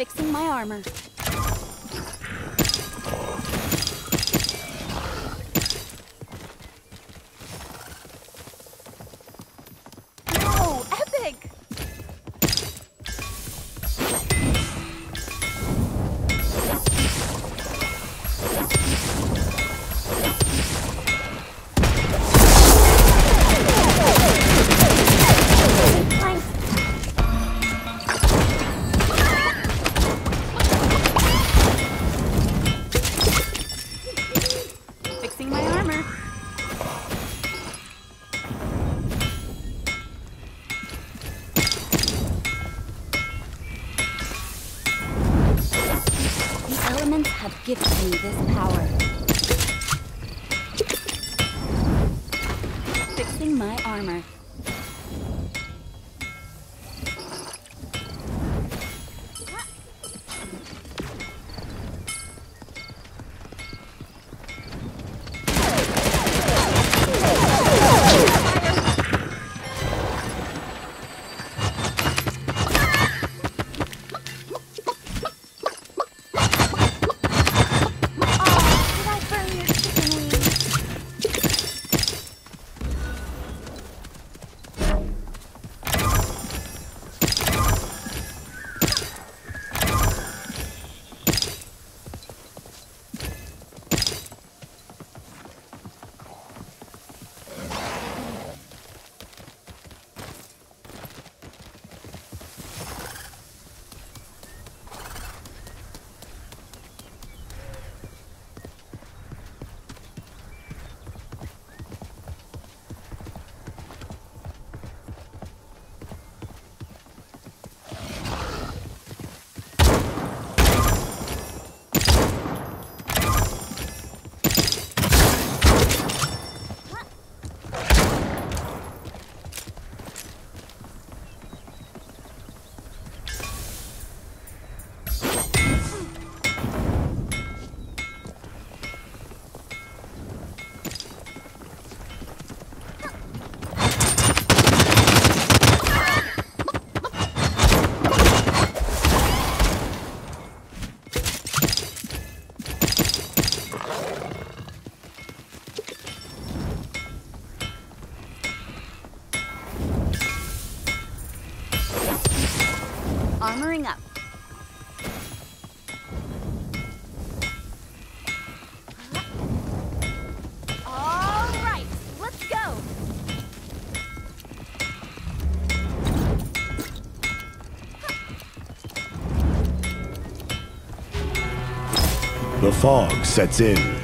fixing my armor. Gifted me this power. Fixing my armor. Armoring up. All right, let's go. The fog sets in.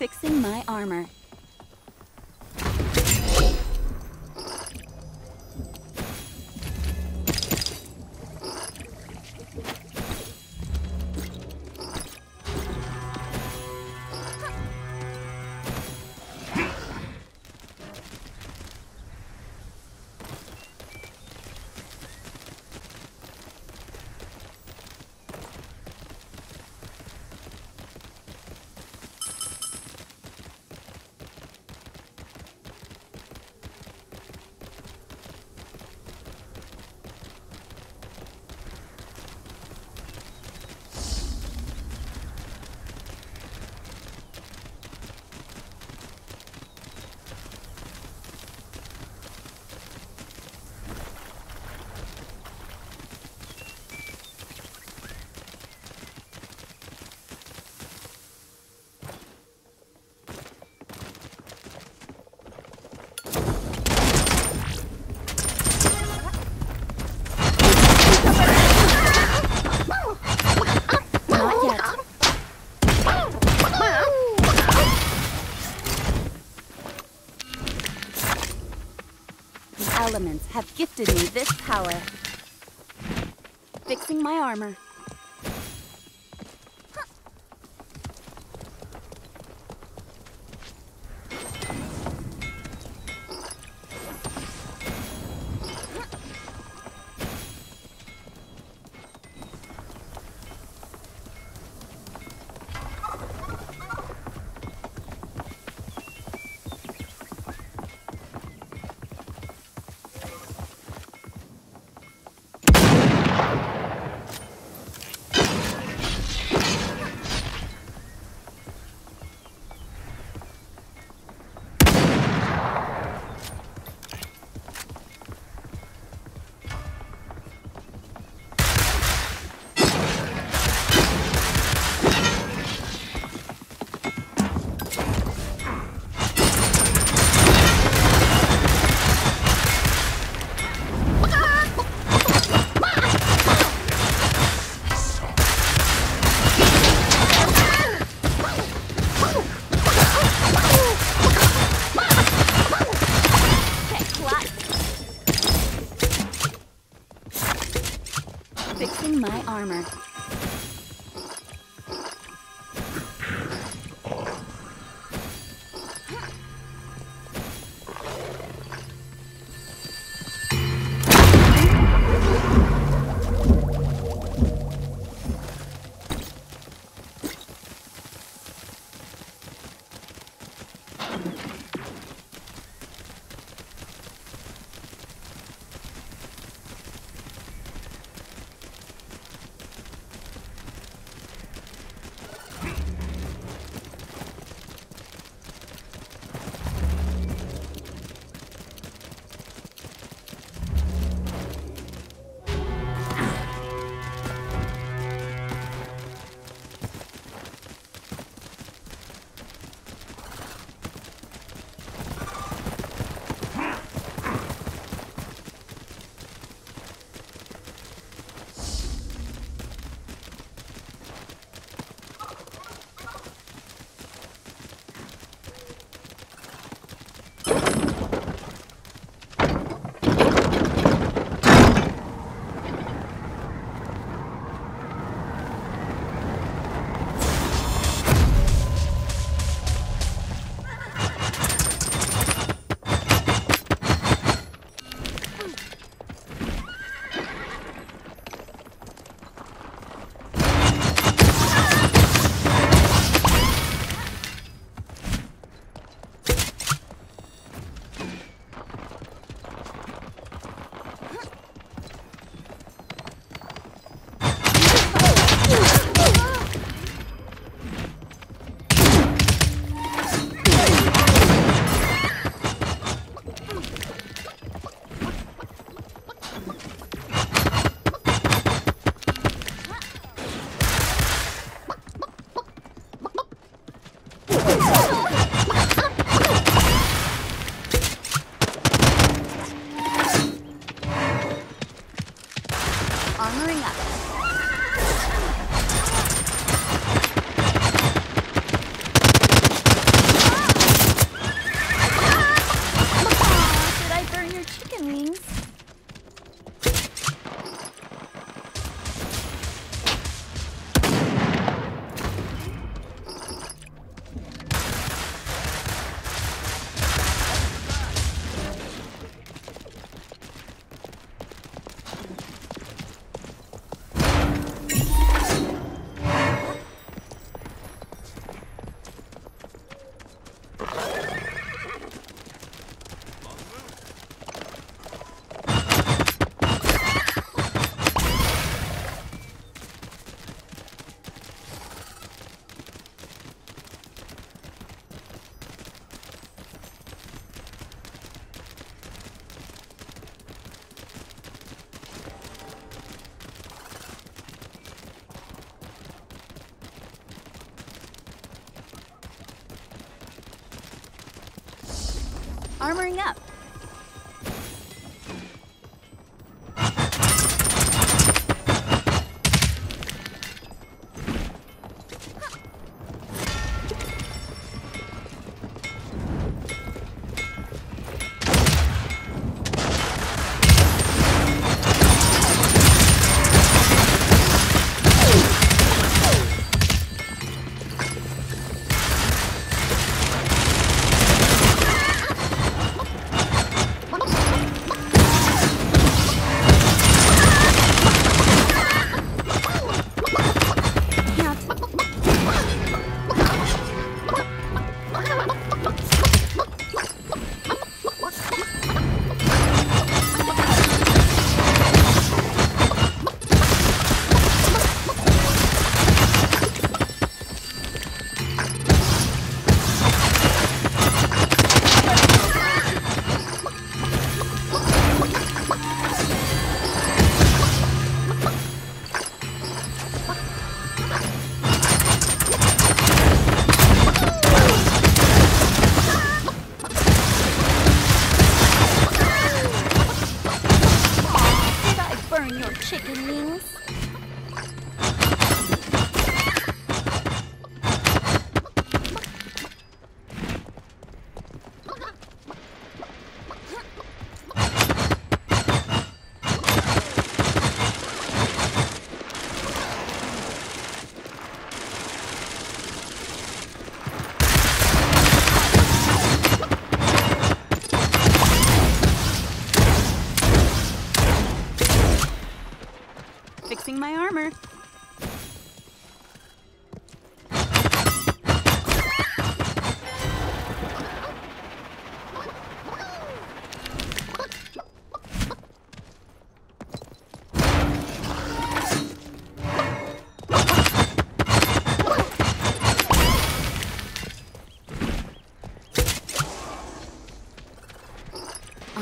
Fixing my armor. Elements have gifted me this power. Fixing my armor.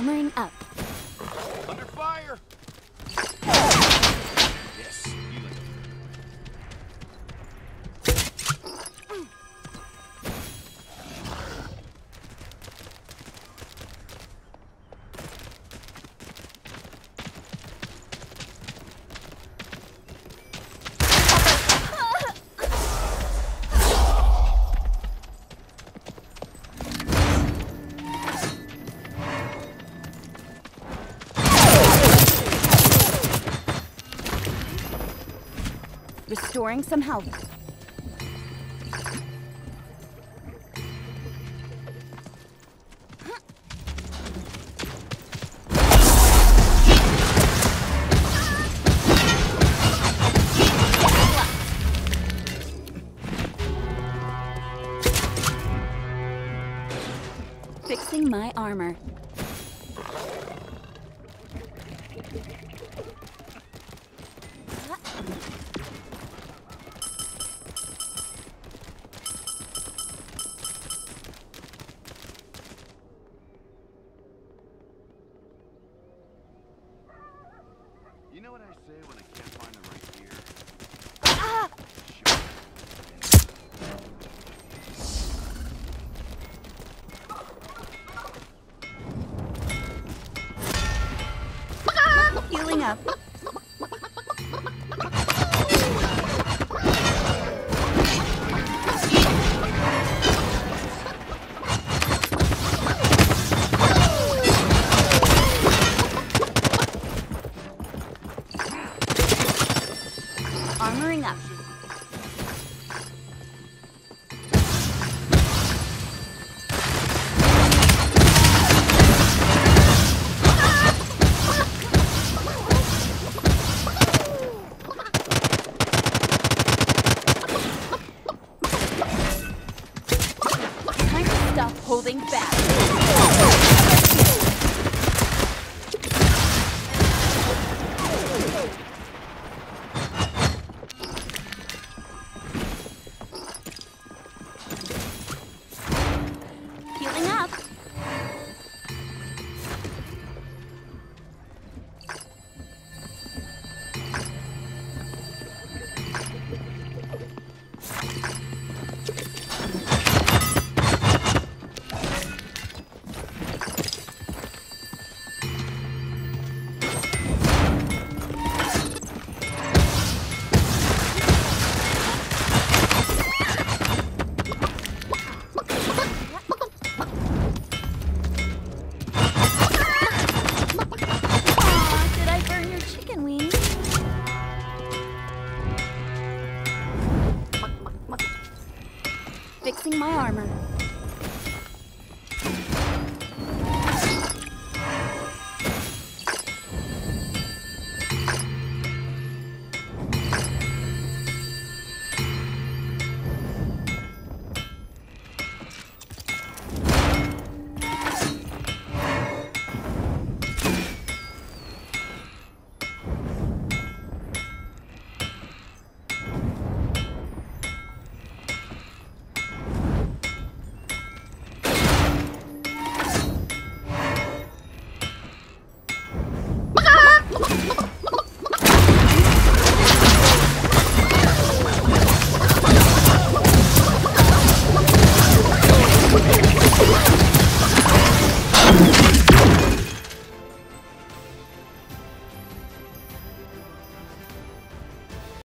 Armoring up. Restoring some health. Fixing my armor.